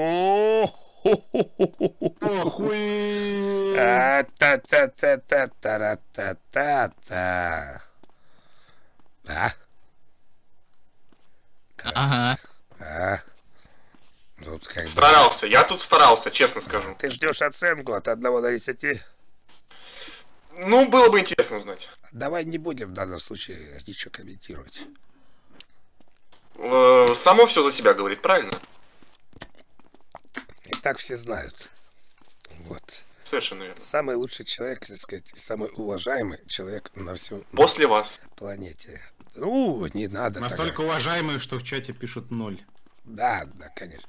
О, Охуеть! а, та-та-та-та-та-та-та. Да? Ага. А. Тут как бы... Старался, я тут старался, честно скажу. Ты ждешь оценку от 1 до 10? Ну, было бы интересно узнать. Давай не будем в данном случае ничего комментировать. Э, Само все за себя говорит, правильно? Так все знают. Вот. Совершенно верно. Самый лучший человек, так сказать, самый уважаемый человек на всем После вас. планете. Ну, не надо. Настолько уважаемые, что в чате пишут ноль. Да, да, конечно.